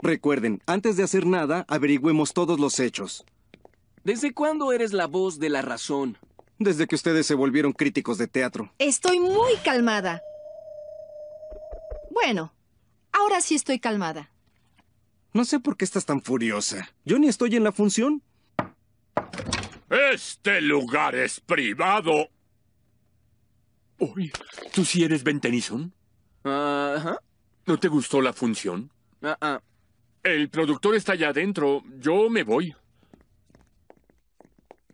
Recuerden, antes de hacer nada, averigüemos todos los hechos. ¿Desde cuándo eres la voz de la razón? Desde que ustedes se volvieron críticos de teatro. Estoy muy calmada. Bueno, ahora sí estoy calmada. No sé por qué estás tan furiosa. Yo ni estoy en la función. Este lugar es privado. Uy, ¿tú sí eres Ben Tennyson? Ajá. ¿No te gustó la función? Ah, ah. El productor está allá adentro. Yo me voy.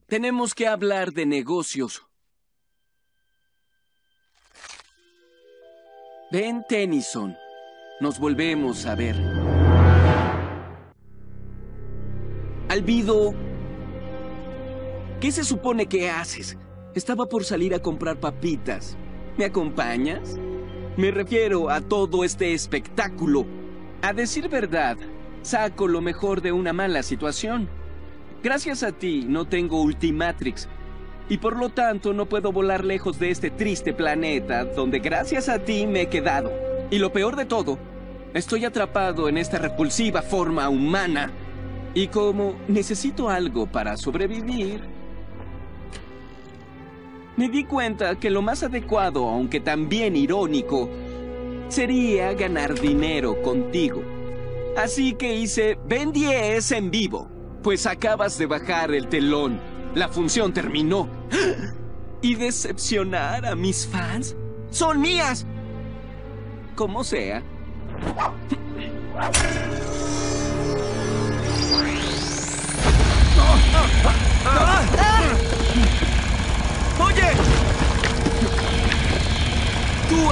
Tenemos que hablar de negocios. Ben Tennyson. Nos volvemos a ver. Albido. ¿Qué se supone que haces? Estaba por salir a comprar papitas. ¿Me acompañas? Me refiero a todo este espectáculo. A decir verdad, saco lo mejor de una mala situación. Gracias a ti no tengo Ultimatrix. Y por lo tanto no puedo volar lejos de este triste planeta donde gracias a ti me he quedado. Y lo peor de todo, estoy atrapado en esta repulsiva forma humana. Y como necesito algo para sobrevivir, me di cuenta que lo más adecuado, aunque también irónico, sería ganar dinero contigo. Así que hice Ben 10 en vivo, pues acabas de bajar el telón. La función terminó. ¿Y decepcionar a mis fans? ¡Son mías! Como sea.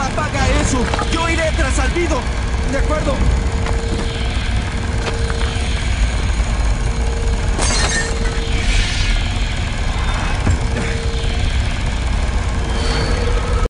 Apaga eso! ¡Yo iré tras acuerdo.